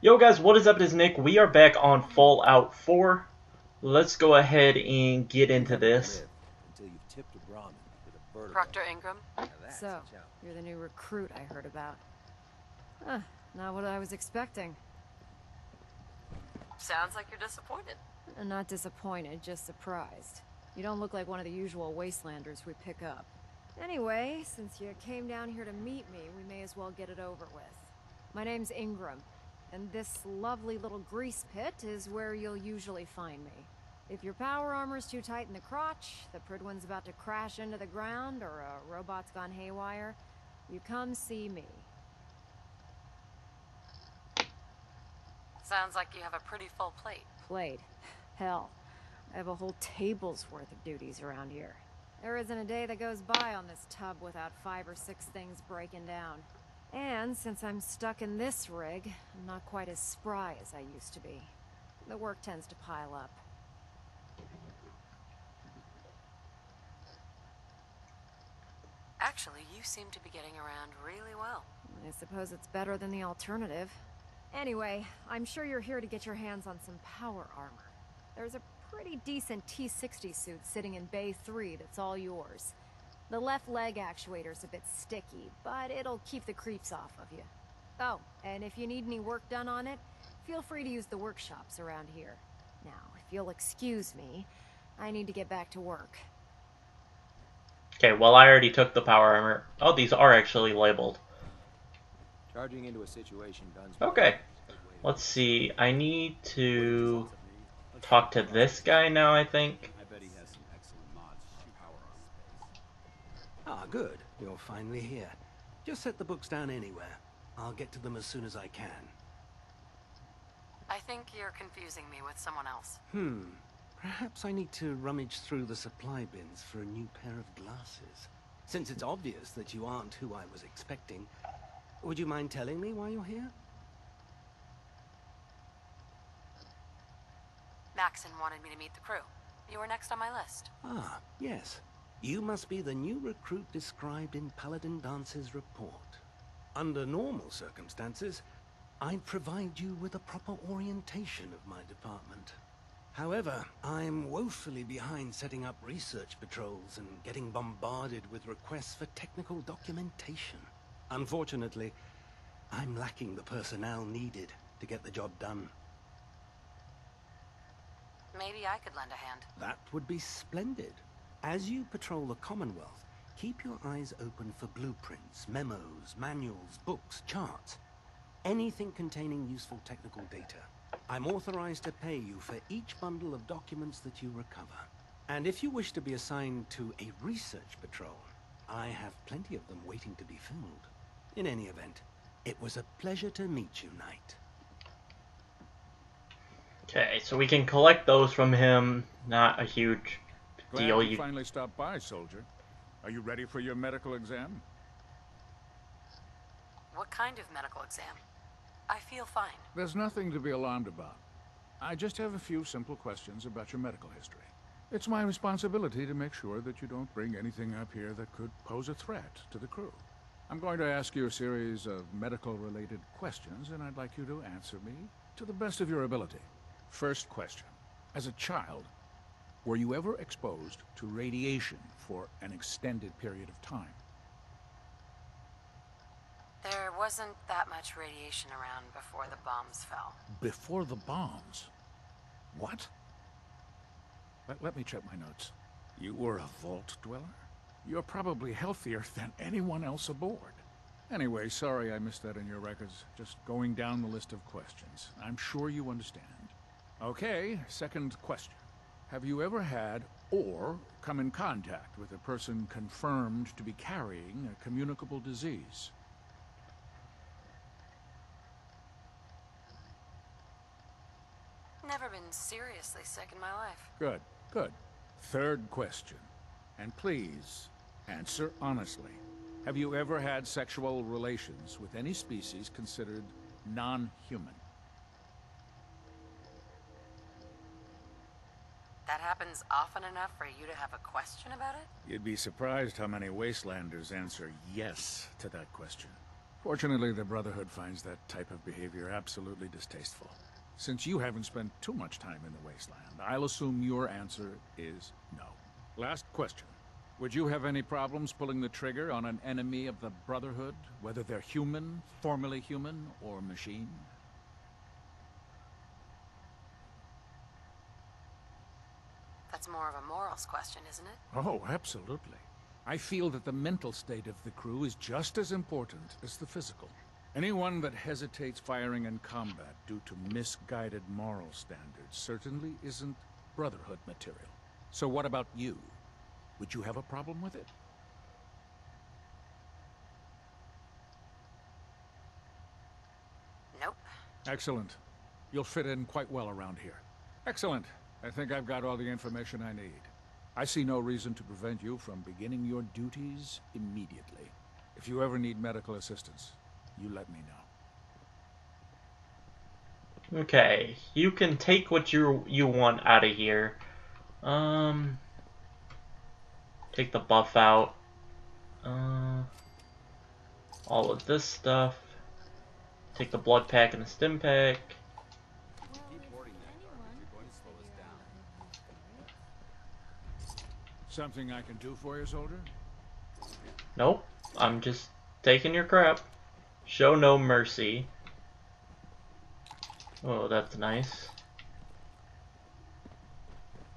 Yo guys, what is up? It is Nick. We are back on Fallout 4. Let's go ahead and get into this. Until you've tipped a Brahmin with a vertical. Proctor Ingram? So, you're the new recruit I heard about. Huh, not what I was expecting. Sounds like you're disappointed. Uh, Not disappointed, just surprised. You don't look like one of the usual wastelanders we pick up. Anyway, since you came down here to meet me, we may as well get it over with. My name's Ingram, and this lovely little grease pit is where you'll usually find me. If your power armor's too tight in the crotch, the Prydwen's about to crash into the ground, or a robot's gone haywire, you come see me. Sounds like you have a pretty full plate. Plate? Hell, I have a whole table's worth of duties around here. There isn't a day that goes by on this tub without five or six things breaking down. And since I'm stuck in this rig, I'm not quite as spry as I used to be. The work tends to pile up. Actually, you seem to be getting around really well. I suppose it's better than the alternative. Anyway, I'm sure you're here to get your hands on some power armor. There's a pretty decent T-60 suit sitting in Bay 3 that's all yours. The left leg actuator's a bit sticky, but it'll keep the creeps off of you. Oh, and if you need any work done on it, feel free to use the workshops around here. Now, if you'll excuse me, I need to get back to work. Okay, well I already took the power armor. Oh, these are actually labeled. Charging into a situation guns. Okay. Let's see. I need to talk to this guy now, I think. I bet he has some excellent mods for power armor. Ah, good. You're finally here. Just set the books down anywhere. I'll get to them as soon as I can. I think you're confusing me with someone else. Hmm. Perhaps I need to rummage through the supply bins for a new pair of glasses. Since it's obvious that you aren't who I was expecting, would you mind telling me why you're here? Maxon wanted me to meet the crew. You were next on my list. Ah, yes. You must be the new recruit described in Paladin Danse's report. Under normal circumstances, I'd provide you with a proper orientation of my department. However, I'm woefully behind setting up research patrols and getting bombarded with requests for technical documentation. Unfortunately, I'm lacking the personnel needed to get the job done. Maybe I could lend a hand. That would be splendid. As you patrol the Commonwealth, keep your eyes open for blueprints, memos, manuals, books, charts. Anything containing useful technical data. I'm authorized to pay you for each bundle of documents that you recover. And if you wish to be assigned to a research patrol, I have plenty of them waiting to be filled. In any event, it was a pleasure to meet you, Knight. Okay, so we can collect those from him. Not a huge Glad deal. you You finally stopped by, soldier. Are you ready for your medical exam? What kind of medical exam? I feel fine. There's nothing to be alarmed about. I just have a few simple questions about your medical history. It's my responsibility to make sure that you don't bring anything up here that could pose a threat to the crew. I'm going to ask you a series of medical-related questions, and I'd like you to answer me to the best of your ability. First question. As a child, were you ever exposed to radiation for an extended period of time? There wasn't that much radiation around before the bombs fell. Before the bombs? What? Let, let me check my notes. You were a vault dweller? You're probably healthier than anyone else aboard. Anyway, sorry I missed that in your records. Just going down the list of questions. I'm sure you understand. Okay, second question. Have you ever had or come in contact with a person confirmed to be carrying a communicable disease? Never been seriously sick in my life. Good, good. Third question. And please, answer honestly. Have you ever had sexual relations with any species considered non-human? Happens often enough for you to have a question about it? You'd be surprised how many Wastelanders answer yes to that question. Fortunately, the Brotherhood finds that type of behavior absolutely distasteful. Since you haven't spent too much time in the Wasteland, I'll assume your answer is no. Last question. Would you have any problems pulling the trigger on an enemy of the Brotherhood, whether they're human, formerly human, or machine? That's more of a morals question, isn't it? Oh, absolutely. I feel that the mental state of the crew is just as important as the physical. Anyone that hesitates firing in combat due to misguided moral standards certainly isn't Brotherhood material. So what about you? Would you have a problem with it? Nope. Excellent. You'll fit in quite well around here. Excellent. I think I've got all the information I need. I see no reason to prevent you from beginning your duties immediately. If you ever need medical assistance, you let me know. Okay, you can take what you you want out of here. Um, take the buff out. Uh, all of this stuff. Take the blood pack and the stim pack. Something I can do for you, soldier? Nope, I'm just taking your crap. Show no mercy. Oh, that's nice.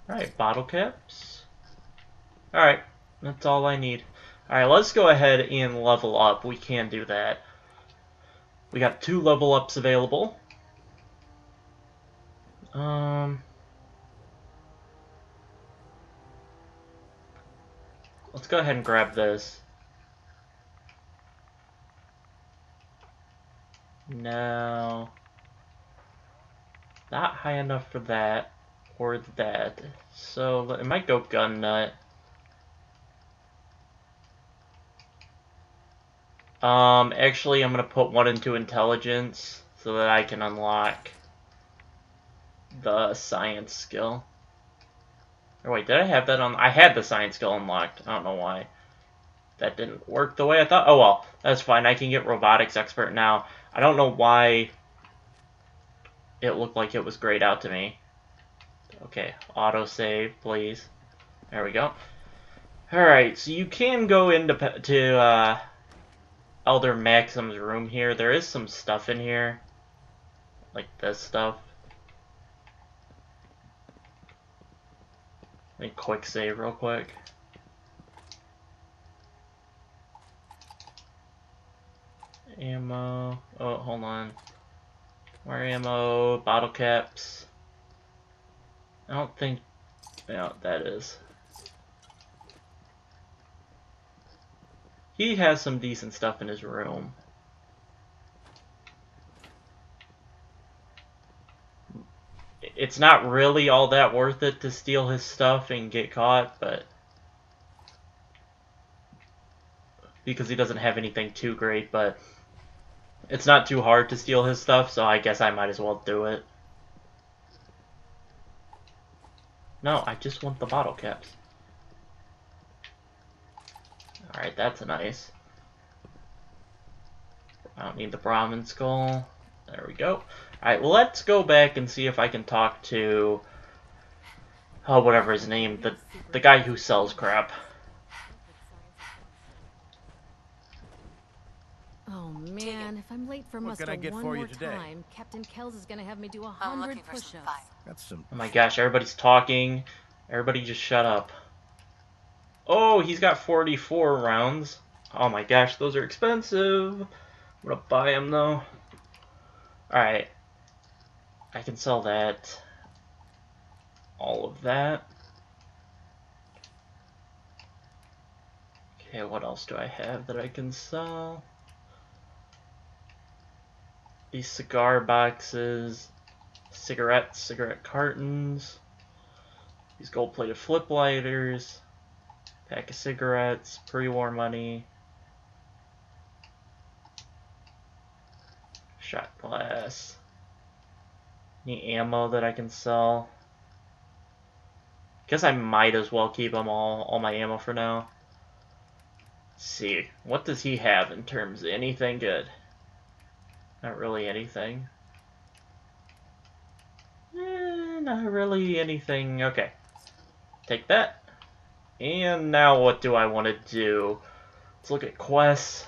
Alright, bottle caps. Alright, that's all I need. Alright, let's go ahead and level up. We can do that. We got two level ups available. Um... Let's go ahead and grab this. No. Not high enough for that. Or that. So, it might go gun nut. Um, actually, I'm gonna put one into intelligence so that I can unlock the science skill. Or wait, did I have that on? I had the science skill unlocked. I don't know why. That didn't work the way I thought. Oh well, that's fine. I can get robotics expert now. I don't know why it looked like it was grayed out to me. Okay, autosave, please. There we go. Alright, so you can go into to uh, Elder Maxim's room here. There is some stuff in here. Like this stuff. Let me quick save real quick. Ammo. Oh, hold on. More ammo, bottle caps. I don't think. Yeah, that is. He has some decent stuff in his room. It's not really all that worth it to steal his stuff and get caught, but. Because he doesn't have anything too great, but. It's not too hard to steal his stuff, so I guess I might as well do it. No, I just want the bottle caps. Alright, that's nice. I don't need the Brahmin skull. There we go. Alright, let's go back and see if I can talk to... Oh, whatever his name. The, the guy who sells crap. Oh man, if I'm late for What muster can I get one for you more today? time, Captain Kells is gonna have me do a I'm hundred looking for some push-ups. That's some Oh my gosh, everybody's talking. Everybody just shut up. Oh, he's got 44 rounds. Oh my gosh, those are expensive. I'm gonna buy them though. Alright. I can sell that. All of that. Okay, what else do I have that I can sell? These cigar boxes, cigarettes, cigarette cartons, these gold-plated flip lighters, pack of cigarettes, pre-war money, shot glass, any ammo that I can sell. Guess I might as well keep them all, all my ammo for now. Let's see. What does he have in terms of anything good? Not really anything. Eh, not really anything. Okay. Take that. And now what do I want to do? Let's look at quests.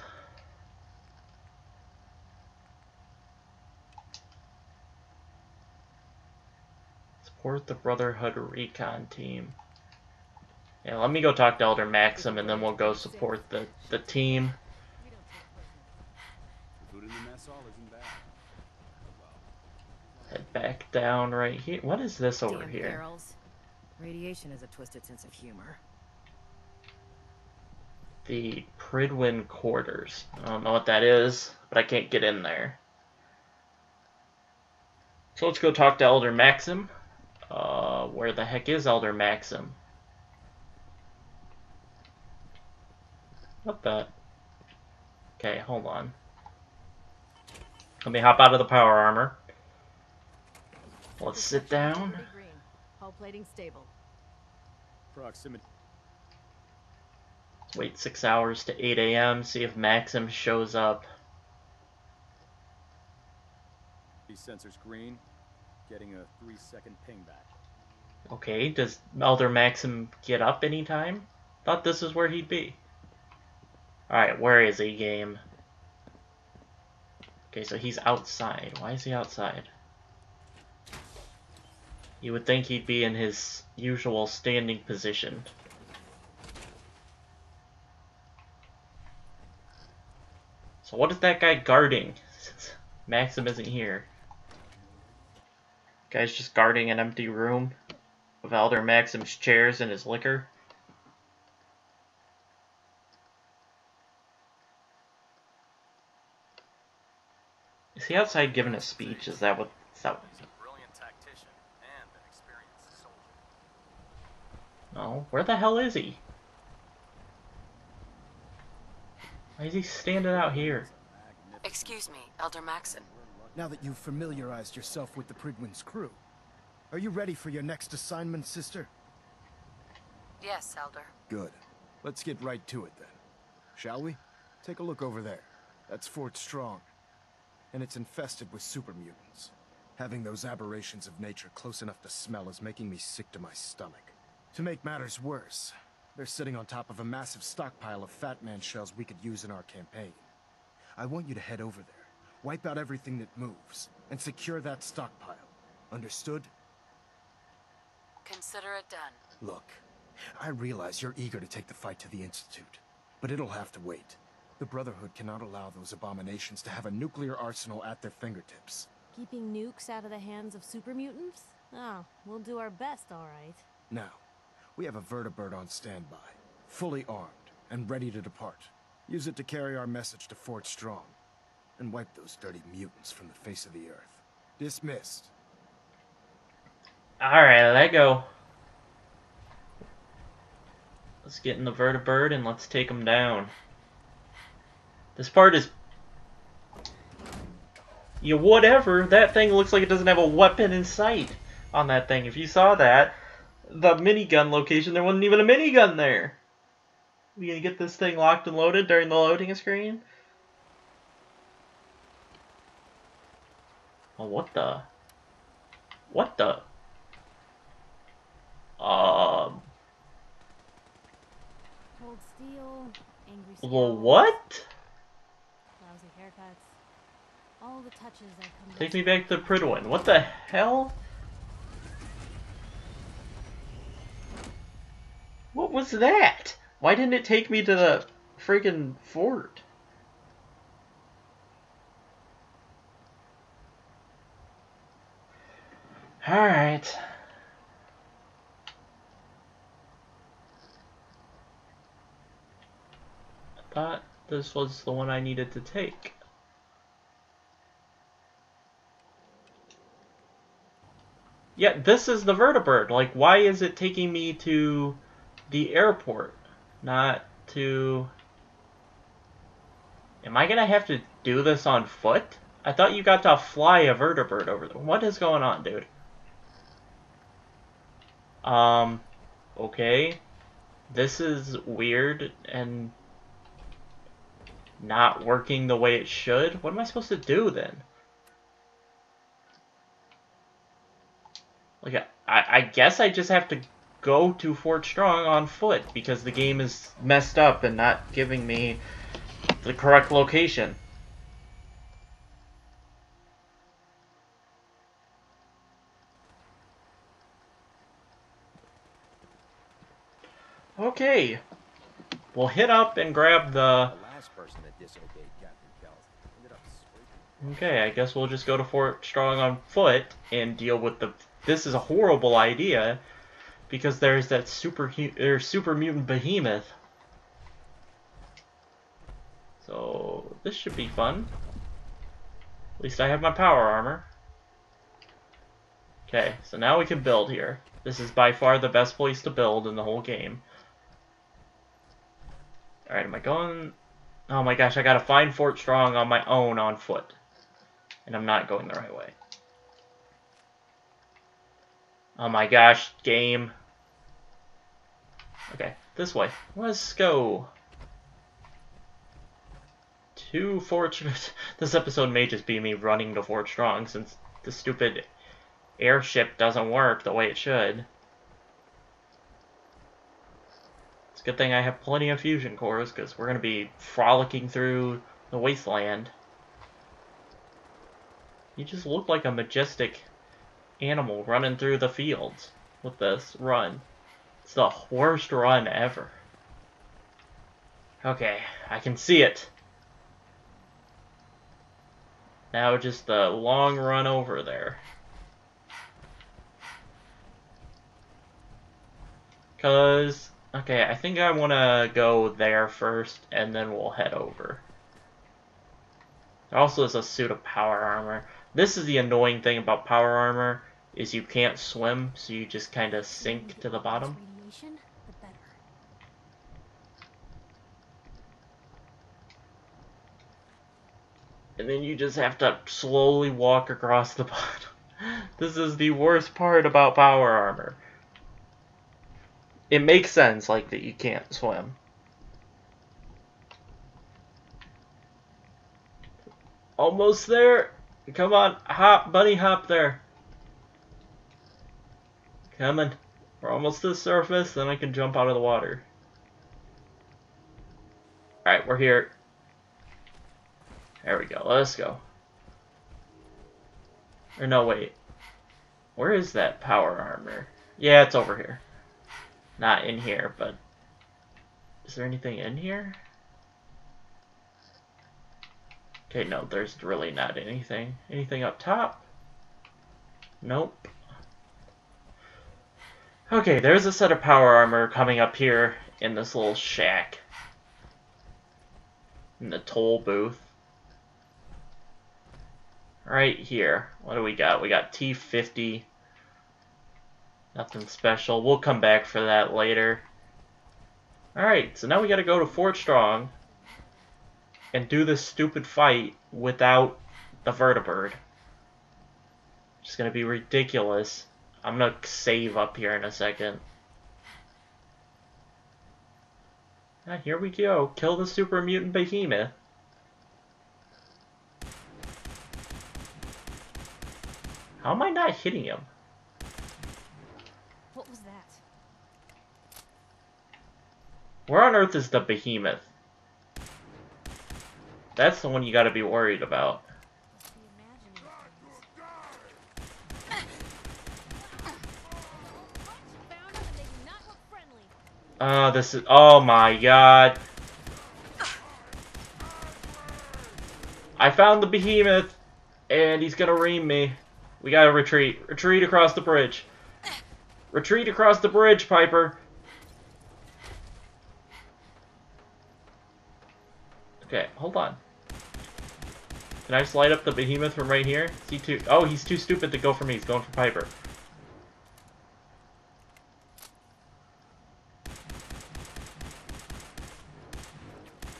Support the Brotherhood Recon team. Yeah, let me go talk to Elder Maxim and then we'll go support the, the team. Food in the mess hall isn't bad. Head back down right here. What is this over Damn here? barrels. Radiation has a twisted sense of humor. The Prydwen Quarters. I don't know what that is, but I can't get in there. So let's go talk to Elder Maxim. Uh, where the heck is Elder Maxim? What the? Okay, hold on. Let me hop out of the power armor. Let's sit down. Hull plating stable. Proximity. Wait six hours to 8 a.m. See if Maxim shows up. These sensors green. Getting a three second ping back. Okay, does Elder Maxim get up anytime? Thought this is where he'd be. Alright, where is he, game? Okay, so he's outside. Why is he outside? You would think he'd be in his usual standing position. So what is that guy guarding? Since Maxim isn't here. Guy's just guarding an empty room with Elder Maxim's chairs and his liquor. Is he outside giving a speech? Is that what? Is that what? He's a brilliant tactician and an experienced soldier. No. Where the hell is he? Why is he standing out here? Excuse me, Elder Maxim. Now that you've familiarized yourself with the Prydwen's crew, are you ready for your next assignment, sister? Yes, Elder. Good. Let's get right to it then. Shall we? Take a look over there. That's Fort Strong. And it's infested with super mutants. Having those aberrations of nature close enough to smell is making me sick to my stomach. To make matters worse, they're sitting on top of a massive stockpile of Fat Man shells we could use in our campaign. I want you to head over there, wipe out everything that moves, and secure that stockpile. Understood? Consider it done. Look, I realize you're eager to take the fight to the Institute, but it'll have to wait. The Brotherhood cannot allow those abominations to have a nuclear arsenal at their fingertips. Keeping nukes out of the hands of super mutants? Oh, we'll do our best, all right. Now, we have a vertibird on standby, fully armed and ready to depart. Use it to carry our message to Fort Strong, and wipe those dirty mutants from the face of the earth. Dismissed. Alright, let go. Let's get in the vertibird and let's take him down. This part is... Yeah, whatever. That thing looks like it doesn't have a weapon in sight on that thing. If you saw that, the minigun location, there wasn't even a minigun there. We gonna get this thing locked and loaded during the loading screen? Oh, what the? What the? Um, Cold steel, angry well, what? Lousy haircuts. All the touches come Take me back to Prydwen. What the hell? What was that? Why didn't it take me to the freaking fort? Alright. I thought this was the one I needed to take. Yeah, this is the vertibird. Like, why is it taking me to the airport, not to... Am I gonna have to do this on foot? I thought you got to fly a vertibird over there. What is going on, dude? Um, okay. This is weird and not working the way it should. What am I supposed to do then? Like, I, I guess I just have to go to Fort Strong on foot because the game is messed up and not giving me the correct location. Okay. We'll hit up and grab the... Okay, I guess we'll just go to Fort Strong on foot and deal with the... This is a horrible idea because there's that super er, super mutant behemoth. So this should be fun. At least I have my power armor. Okay, so now we can build here. This is by far the best place to build in the whole game. Alright, am I going... Oh my gosh, I gotta find Fort Strong on my own on foot. And I'm not going the right way. Oh my gosh, game. Okay, this way. Let's go. Too fortunate. This episode may just be me running to Fort Strong since the stupid airship doesn't work the way it should. It's a good thing I have plenty of fusion cores because we're going to be frolicking through the wasteland. You just look like a majestic animal running through the fields with this run. It's the worst run ever. Okay, I can see it. Now just the long run over there. Cause, okay, I think I want to go there first, and then we'll head over. There also is a suit of power armor. This is the annoying thing about power armor, is you can't swim, so you just kind of sink to the bottom. And then you just have to slowly walk across the bottom. this is the worst part about power armor. It makes sense, like, that you can't swim. Almost there. Come on, hop, bunny hop there. Coming. We're almost to the surface, then I can jump out of the water. Alright, we're here. There we go. Let's go. Or no, wait. Where is that power armor? Yeah, it's over here. Not in here, but... Is there anything in here? Okay, no, there's really not anything. Anything up top? Nope. Okay, there's a set of power armor coming up here in this little shack. In the toll booth. Right here. What do we got? We got T50. Nothing special. We'll come back for that later. Alright, so now we gotta go to Fort Strong and do this stupid fight without the vertibird. It's gonna be ridiculous. I'm gonna save up here in a second. Ah, here we go. Kill the super mutant behemoth. How am I not hitting him? What was that? Where on earth is the behemoth? That's the one you gotta be worried about. Uh, this is- oh my god. I found the behemoth, and he's gonna ream me. We gotta retreat. Retreat across the bridge. Retreat across the bridge, Piper. Can I just light up the behemoth from right here? Is he too- Oh, he's too stupid to go for me. He's going for Piper.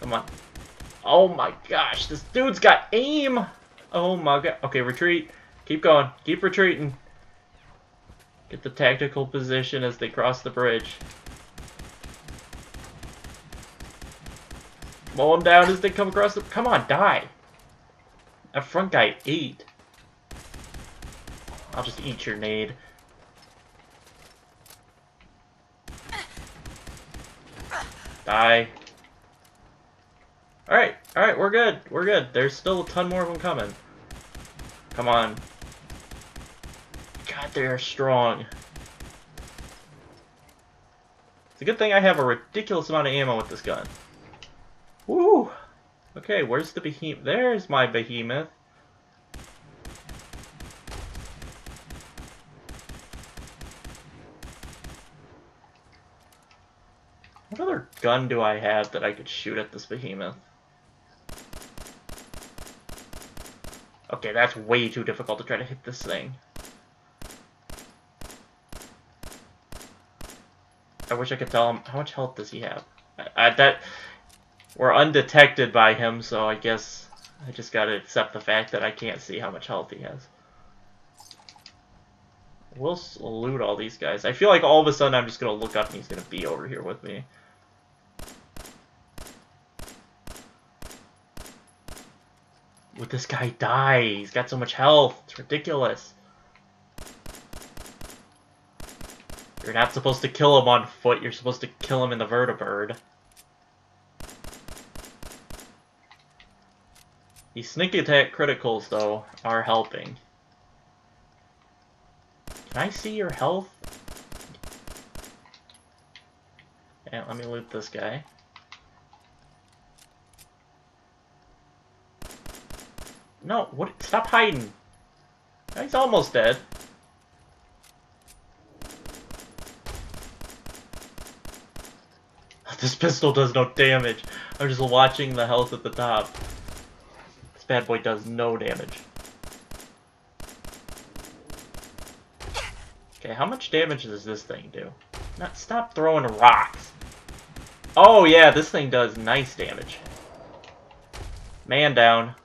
Come on. Oh my gosh, this dude's got aim! Oh my god. Okay, retreat. Keep going. Keep retreating. Get the tactical position as they cross the bridge. Slow him down as they come across the... Come on, die. That front guy ate. I'll just eat your nade. Die. Alright, alright, we're good. We're good. There's still a ton more of them coming. Come on. God, they are strong. It's a good thing I have a ridiculous amount of ammo with this gun. Woo! Okay, where's the behemoth? There's my behemoth. What other gun do I have that I could shoot at this behemoth? Okay, that's way too difficult to try to hit this thing. I wish I could tell him how much health does he have. I, I, that we're undetected by him, so I guess I just gotta accept the fact that I can't see how much health he has. We'll loot all these guys. I feel like all of a sudden I'm just gonna look up and he's gonna be over here with me. Would this guy die? He's got so much health. It's ridiculous. You're not supposed to kill him on foot. You're supposed to kill him in the vertibird. These sneak attack criticals, though, are helping. Can I see your health? Yeah, let me loot this guy. No, what? Stop hiding. He's almost dead. This pistol does no damage. I'm just watching the health at the top. This bad boy does no damage. Okay, how much damage does this thing do? Not stop throwing rocks. Oh yeah, this thing does nice damage. Man down.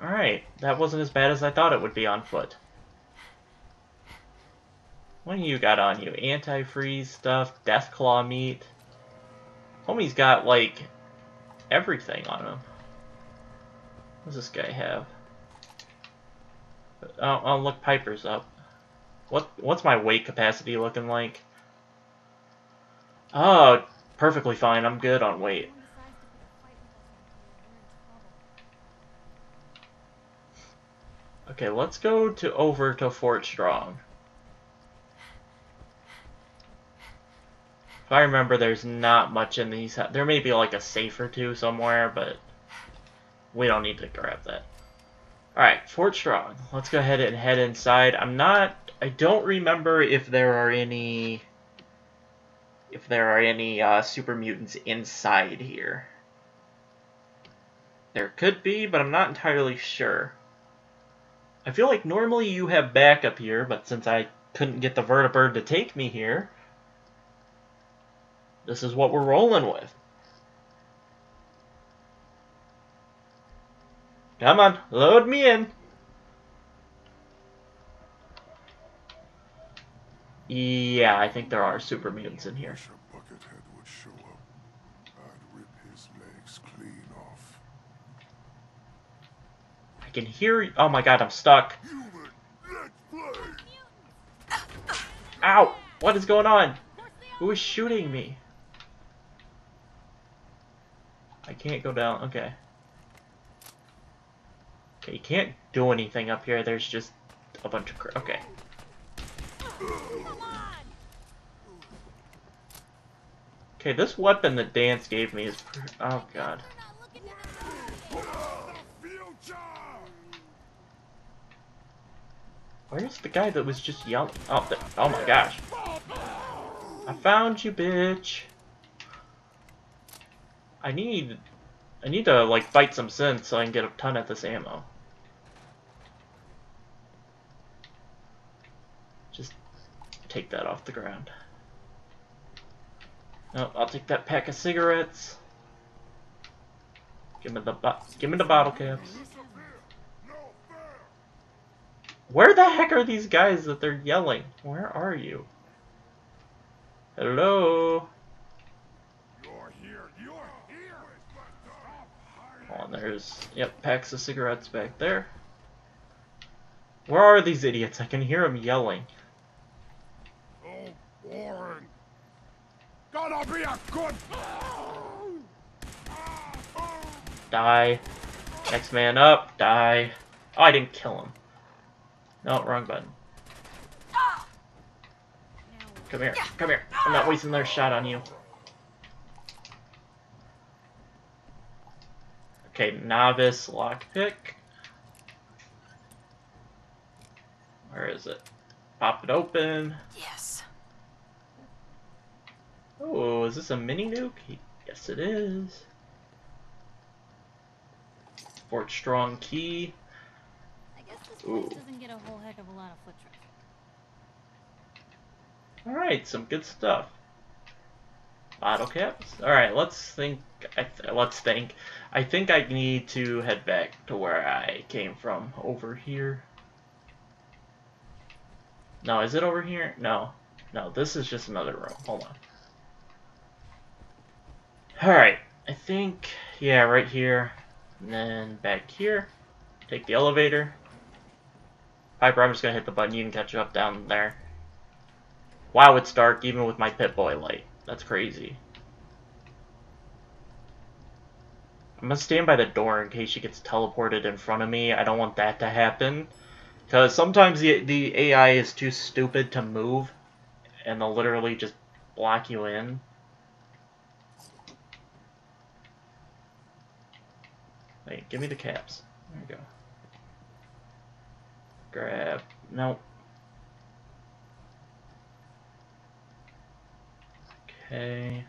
Alright, that wasn't as bad as I thought it would be on foot. What do you got on you? Antifreeze stuff, Deathclaw meat. Homie's got, like, everything on him. What does this guy have? Oh, oh look, Piper's up. What What's my weight capacity looking like? Oh, perfectly fine. I'm good on weight. Okay, let's go to over to Fort Strong. If I remember, there's not much in these. There may be like a safe or two somewhere, but we don't need to grab that. Alright, Fort Strong. Let's go ahead and head inside. I'm not... I don't remember if there are any... If there are any uh, super mutants inside here. There could be, but I'm not entirely sure. I feel like normally you have backup here, but since I couldn't get the vertibird to take me here, this is what we're rolling with. Come on, load me in. Yeah, I think there are super mutants in here. I can hear. Oh my god, I'm stuck. Ow! What is going on? Who is shooting me? I can't go down. Okay. Okay, you can't do anything up here. There's just a bunch of... Okay. Okay, this weapon that Danse gave me is... Oh, God. Where's the guy that was just yelling? Oh, oh my gosh. I found you, bitch. I need... I need to, like, fight some synths so I can get a ton of this ammo. Just take that off the ground. No, I'll take that pack of cigarettes. Give me the give me the bottle caps. Where the heck are these guys that they're yelling? Where are you? Hello? There's, yep, packs of cigarettes back there. Where are these idiots? I can hear them yelling. Oh, Warren. Gonna be a good... Die. Next man up. Die. Oh, I didn't kill him. No, wrong button. Come here. Come here. I'm not wasting their shot on you. Okay, novice lockpick. Where is it? Pop it open. Yes. Oh, is this a mini nuke? Yes, it is. Fort Strong key. I guess this Ooh. doesn't get a whole heck of a lot of foot traffic. Alright, some good stuff. Bottle caps. Alright, let's think. Th let's think. I think I need to head back to where I came from. Over here. No, is it over here? No. No, this is just another room. Hold on. Alright, I think, yeah, right here. And then back here. Take the elevator. Piper, I'm just gonna hit the button. You can catch up down there. Wow, it's dark even with my Pip-Boy light. That's crazy. I'm gonna stand by the door in case she gets teleported in front of me. I don't want that to happen. Because sometimes the, the AI is too stupid to move, and they'll literally just block you in. Wait, give me the caps. There you go. Grab. Nope. Okay.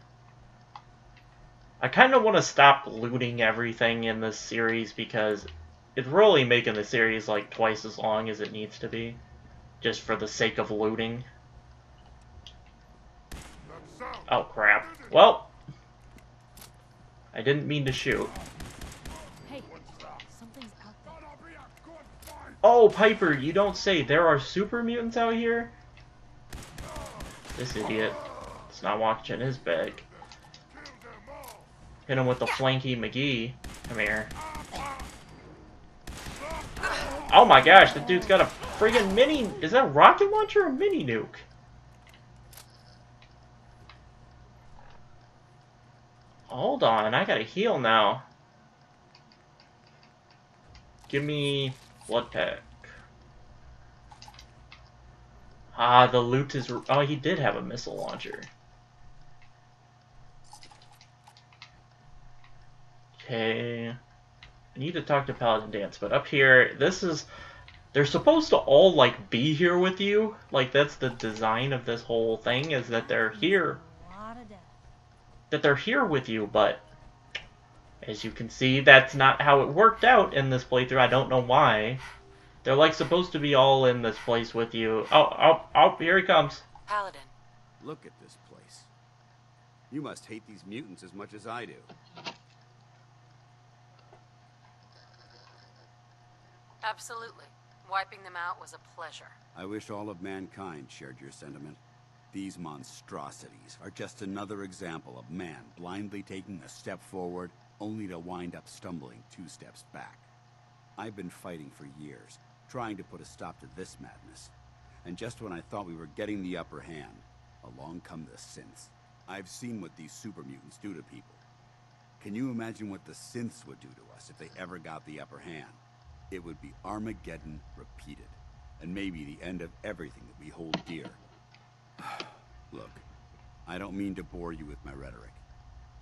I kind of want to stop looting everything in this series because it's really making the series like twice as long as it needs to be. Just for the sake of looting. Oh crap. Well, I didn't mean to shoot. Hey, something's out there. Oh, Piper, you don't say. There are super mutants out here? This idiot. Not watching his back. Hit him with the flanky McGee. Come here. Oh my gosh, the dude's got a friggin' mini... Is that a rocket launcher or a mini nuke? Hold on, I gotta heal now. Give me blood pack. Ah, the loot is... Oh, he did have a missile launcher. Okay. I need to talk to Paladin Danse, but up here, this is... They're supposed to all, like, be here with you. Like, that's the design of this whole thing, is that they're here. A lot of death. That they're here with you, but... As you can see, that's not how it worked out in this playthrough. I don't know why. They're, like, supposed to be all in this place with you. Oh, oh, oh, here he comes. Paladin. Look at this place. You must hate these mutants as much as I do. Absolutely. Wiping them out was a pleasure. I wish all of mankind shared your sentiment. These monstrosities are just another example of man blindly taking a step forward only to wind up stumbling two steps back. I've been fighting for years, trying to put a stop to this madness. And just when I thought we were getting the upper hand, along come the synths. I've seen what these super mutants do to people. Can you imagine what the synths would do to us if they ever got the upper hand? It would be Armageddon repeated, and maybe the end of everything that we hold dear. Look, I don't mean to bore you with my rhetoric.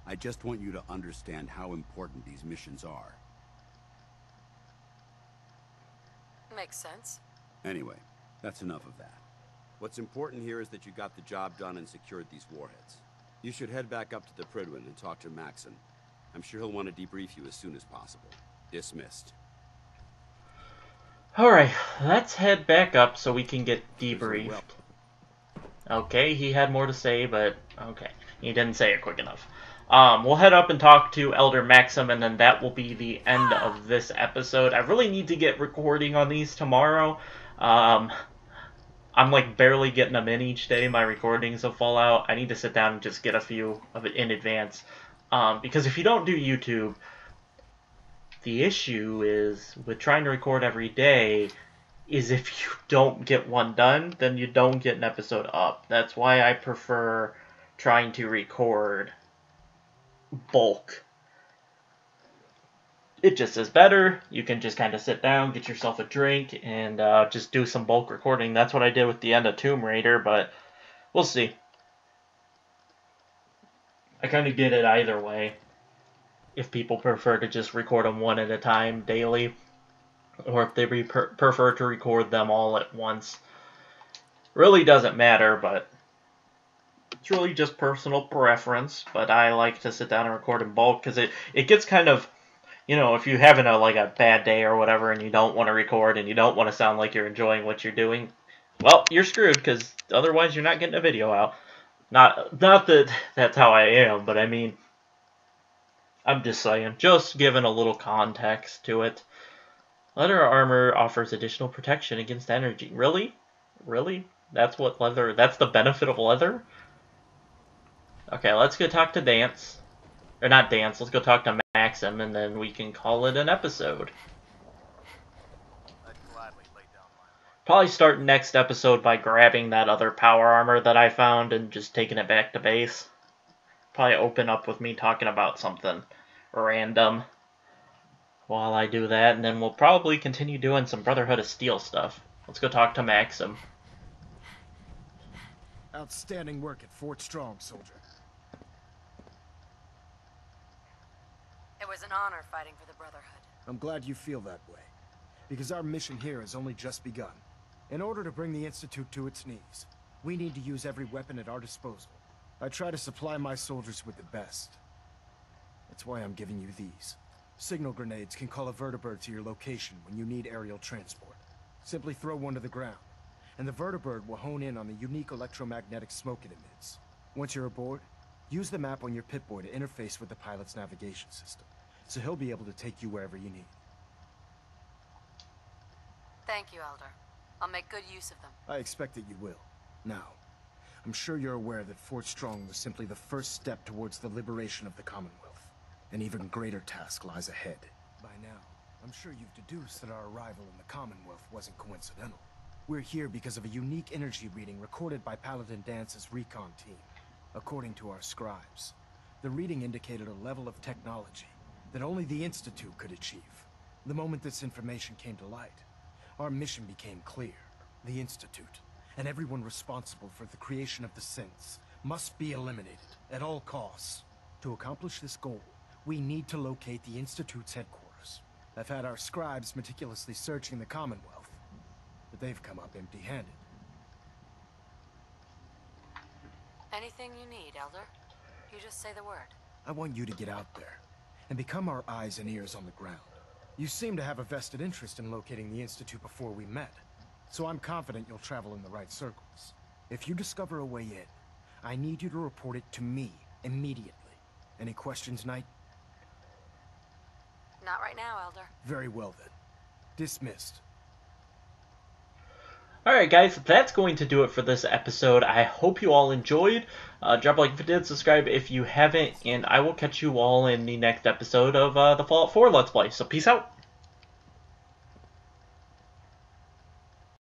I just want you to understand how important these missions are. Makes sense. Anyway, that's enough of that. What's important here is that you got the job done and secured these warheads. You should head back up to the Prydwen and talk to Maxon. I'm sure he'll want to debrief you as soon as possible. Dismissed. Alright, let's head back up so we can get debriefed. Okay, he had more to say, but okay. He didn't say it quick enough. Um, we'll head up and talk to Elder Maxim, and then that will be the end of this episode. I really need to get recording on these tomorrow. Um, I'm like barely getting them in each day, my recordings of Fallout. I need to sit down and just get a few of it in advance. Um, because if you don't do YouTube, the issue is with trying to record every day is if you don't get one done, then you don't get an episode up. That's why I prefer trying to record bulk. It just is better. You can just kind of sit down, get yourself a drink, and uh, just do some bulk recording. That's what I did with the end of Tomb Raider, but we'll see. I kind of get it either way. If people prefer to just record them one at a time daily, or if they prefer to record them all at once. Really doesn't matter, but it's really just personal preference. But I like to sit down and record in bulk because it, it gets kind of, you know, if you're having a like a bad day or whatever and you don't want to record and you don't want to sound like you're enjoying what you're doing, well, you're screwed because otherwise you're not getting a video out. Not not that that's how I am, but I mean, I'm just saying, just giving a little context to it. Leather armor offers additional protection against energy. Really? Really? That's what leather, that's the benefit of leather? Okay, let's go talk to Danse, Or not Danse. let's go talk to Maxson, and then we can call it an episode. Probably start next episode by grabbing that other power armor that I found and just taking it back to base. Probably open up with me talking about something random while I do that, and then we'll probably continue doing some Brotherhood of Steel stuff. Let's go talk to Maxson. Outstanding work at Fort Strong, soldier. It was an honor fighting for the Brotherhood. I'm glad you feel that way, because our mission here has only just begun. In order to bring the Institute to its knees, we need to use every weapon at our disposal. I try to supply my soldiers with the best. That's why I'm giving you these. Signal grenades can call a vertibird to your location when you need aerial transport. Simply throw one to the ground, and the vertibird will hone in on the unique electromagnetic smoke it emits. Once you're aboard, use the map on your Pip-Boy to interface with the pilot's navigation system, so he'll be able to take you wherever you need. Thank you, Elder. I'll make good use of them. I expect that you will. Now, I'm sure you're aware that Fort Strong was simply the first step towards the liberation of the Commonwealth. An even greater task lies ahead. By now, I'm sure you've deduced that our arrival in the Commonwealth wasn't coincidental. We're here because of a unique energy reading recorded by Paladin Danse's recon team. According to our scribes, the reading indicated a level of technology that only the Institute could achieve. The moment this information came to light, our mission became clear. The Institute, and everyone responsible for the creation of the synths, must be eliminated at all costs. To accomplish this goal, we need to locate the Institute's headquarters. I've had our scribes meticulously searching the Commonwealth, but they've come up empty-handed. Anything you need, Elder? You just say the word. I want you to get out there, and become our eyes and ears on the ground. You seem to have a vested interest in locating the Institute before we met, so I'm confident you'll travel in the right circles. If you discover a way in, I need you to report it to me immediately. Any questions, Knight? Not right now, Elder. Very well then. Dismissed. Alright guys, that's going to do it for this episode. I hope you all enjoyed. Uh, drop a like if you did, subscribe if you haven't, and I will catch you all in the next episode of uh, the Fallout 4 Let's Play. So peace out!